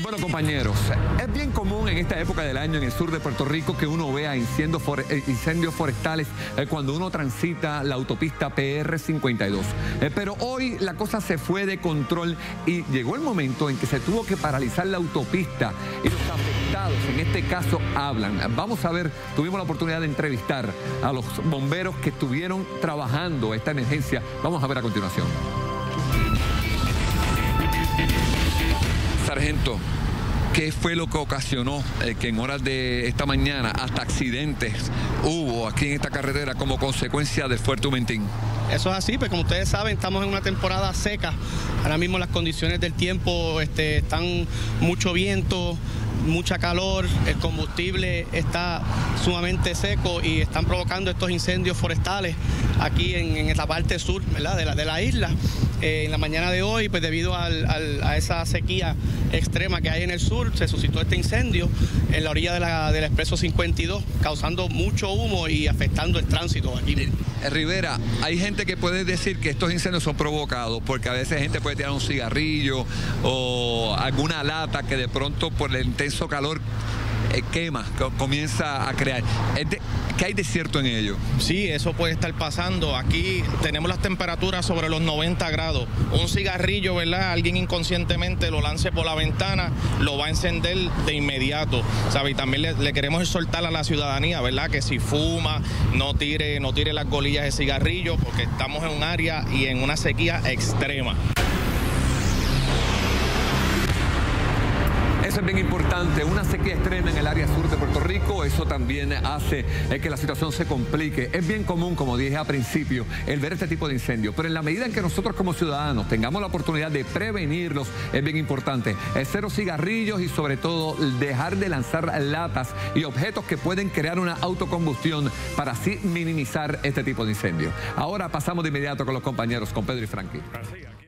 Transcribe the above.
Bueno, compañeros, es bien común en esta época del año en el sur de Puerto Rico que uno vea incendios, eh, incendios forestales eh, cuando uno transita la autopista PR52. Eh, pero hoy la cosa se fue de control y llegó el momento en que se tuvo que paralizar la autopista y los afectados en este caso hablan. Vamos a ver, tuvimos la oportunidad de entrevistar a los bomberos que estuvieron trabajando esta emergencia. Vamos a ver a continuación. Sargento, ¿qué fue lo que ocasionó eh, que en horas de esta mañana hasta accidentes hubo aquí en esta carretera como consecuencia del fuerte humentín? Eso es así, pues como ustedes saben, estamos en una temporada seca. Ahora mismo las condiciones del tiempo este, están mucho viento, mucha calor, el combustible está sumamente seco y están provocando estos incendios forestales aquí en, en parte sur ¿verdad? De, la, de la isla. Eh, en la mañana de hoy, pues debido a esa sequía extrema que hay en el sur, se suscitó este incendio en la orilla de la, del Expreso 52, causando mucho humo y afectando el tránsito aquí. Rivera, hay gente que puede decir que estos incendios son provocados porque a veces gente puede tirar un cigarrillo o alguna lata que de pronto por el intenso calor eh, quema, comienza a crear. ¿Qué hay de cierto en ello? Sí, eso puede estar pasando. Aquí tenemos las temperaturas sobre los 90 grados. Un cigarrillo, ¿verdad? Alguien inconscientemente lo lance por la ventana, lo va a encender de inmediato. ¿sabe? Y también le, queremos exhortar a la ciudadanía, ¿verdad? Que si fuma, no tire, no tire las golillas de cigarrillo, porque estamos en un área y en una sequía extrema. Es bien importante. Una sequía extrema en el área sur de Puerto Rico, eso también hace eh, que la situación se complique. Es bien común, como dije al principio, el ver este tipo de incendios, pero en la medida en que nosotros como ciudadanos tengamos la oportunidad de prevenirlos, es bien importante. Cero cigarrillos y sobre todo dejar de lanzar latas y objetos que pueden crear una autocombustión para así minimizar este tipo de incendios. Ahora pasamos de inmediato con los compañeros, con Pedro y Frankie.